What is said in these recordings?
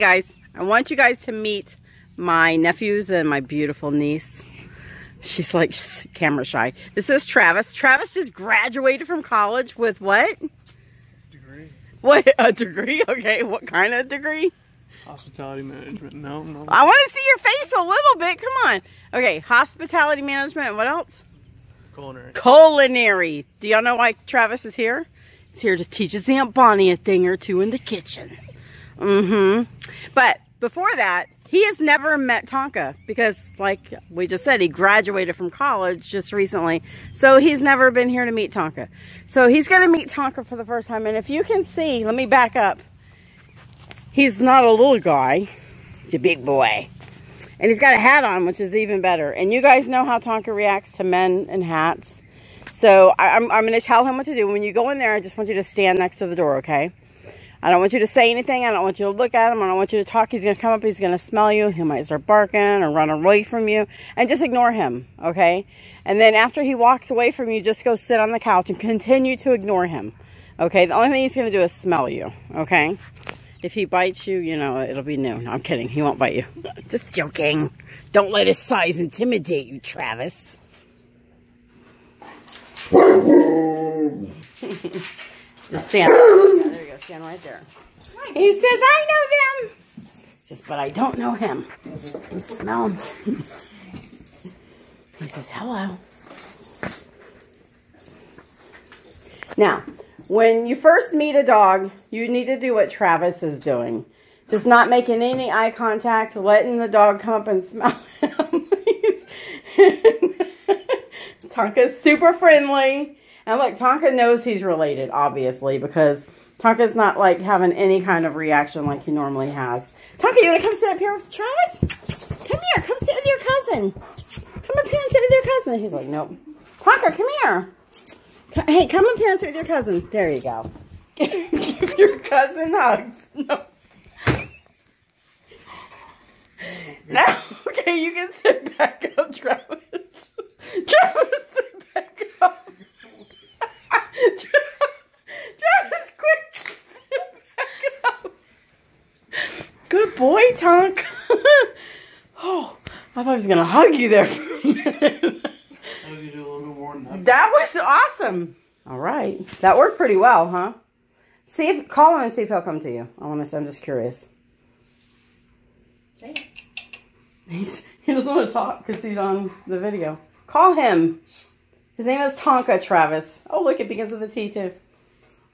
Guys, I want you guys to meet my nephews and my beautiful niece. She's like camera shy. This is Travis. Travis just graduated from college with what? Degree. What? A degree? Okay, what kind of degree? Hospitality management. No, no. I want to see your face a little bit. Come on. Okay, hospitality management. What else? Culinary. Culinary. Do y'all know why Travis is here? He's here to teach his Aunt Bonnie a thing or two in the kitchen. Mm-hmm. But before that, he has never met Tonka because, like we just said, he graduated from college just recently. So he's never been here to meet Tonka. So he's going to meet Tonka for the first time. And if you can see, let me back up. He's not a little guy. He's a big boy. And he's got a hat on, which is even better. And you guys know how Tonka reacts to men and hats. So I, am I'm, I'm going to tell him what to do. When you go in there, I just want you to stand next to the door, okay? I don't want you to say anything. I don't want you to look at him. I don't want you to talk. He's going to come up. He's going to smell you. He might start barking or run away from you. And just ignore him, okay? And then after he walks away from you, just go sit on the couch and continue to ignore him, okay? The only thing he's going to do is smell you, okay? If he bites you, you know, it'll be new. No, I'm kidding. He won't bite you. Just joking. Don't let his size intimidate you, Travis. Just stand. Yeah, there you go. Stand right there. He says, I know them. Just, but I don't know him. Smell him. he says, hello. Now, when you first meet a dog, you need to do what Travis is doing. Just not making any eye contact, letting the dog come up and smell him. Tonka's super friendly. And look, Tonka knows he's related, obviously, because Tonka's not like having any kind of reaction like he normally has. Tonka, you want to come sit up here with Travis? Come here, come sit with your cousin. Come up here and sit with your cousin. He's like, nope. Tonka, come here. Hey, come up here and sit with your cousin. There you go. Give your cousin hugs. No. Now, okay, you can sit back up. Travis, quick, sit back up. Good boy, Tonk. oh, I thought he was going to hug you there for a minute. That was awesome. All right. That worked pretty well, huh? See if, call him and see if he'll come to you. I want to, I'm just curious. He's, he doesn't want to talk because he's on the video. Call him. His name is Tonka Travis. Oh, look, it begins with a T too.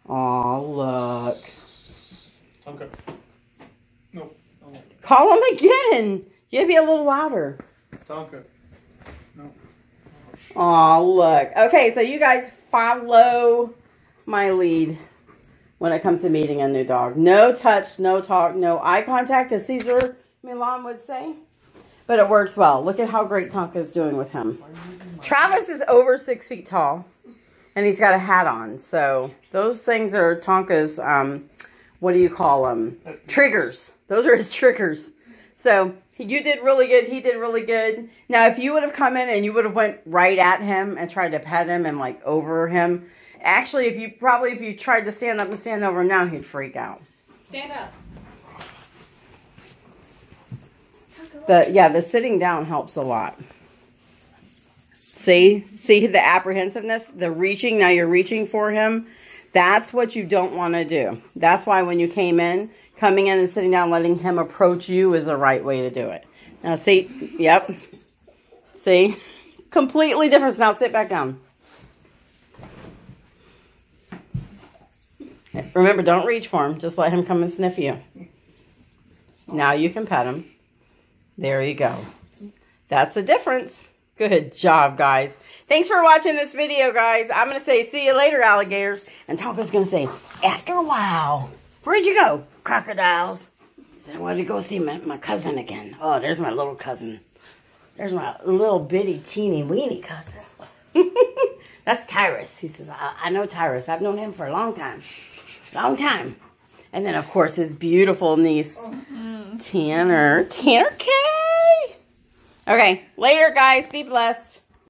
Oh, look. Tonka. Call him again. You gotta be a little louder. Tonka. No. Oh, look. Okay, so you guys follow my lead when it comes to meeting a new dog. No touch, no talk, no eye contact, as Cesar Millan would say. But it works well. Look at how great Tonka is doing with him. Travis is over six feet tall, and he's got a hat on. So those things are Tonka's, um, what do you call them? Triggers. Those are his triggers. So you did really good. He did really good. Now, if you would have come in and you would have went right at him and tried to pet him and like over him, actually, if you probably if you tried to stand up and stand over him now, he'd freak out. Stand up. The yeah, the sitting down helps a lot. See, see the apprehensiveness, the reaching. Now you're reaching for him. That's what you don't want to do. That's why when you came in, coming in and sitting down, letting him approach you is the right way to do it. Now see, yep. See, completely different. Now sit back down. Remember, don't reach for him. Just let him come and sniff you. Now you can pet him. There you go. That's the difference. Good job, guys. Thanks for watching this video, guys. I'm going to say, see you later, alligators. And Tonka's going to say, after a while. Where'd you go, crocodiles? I said, I wanted to go see my, my cousin again. Oh, there's my little cousin. There's my little bitty teeny weeny cousin. That's Tyrus. He says, I, I know Tyrus. I've known him for a long time. Long time. And then, of course, his beautiful niece, mm-hmm. Tanner. Tanner K. Okay, later, guys. Be blessed.